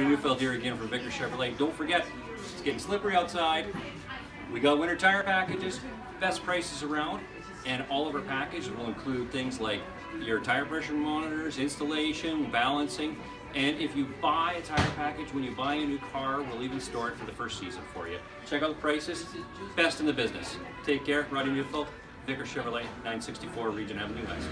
Roddy Newfeld here again from Vickar Chevrolet. Don't forget, it's getting slippery outside. We got winter tire packages, best prices around, and all of our packages will include things like your tire pressure monitors, installation, balancing, and if you buy a tire package when you buy a new car, we'll even store it for the first season for you. Check out the prices, best in the business. Take care, Roddy Newfeld, Vickar Chevrolet, 964 Regent Avenue West.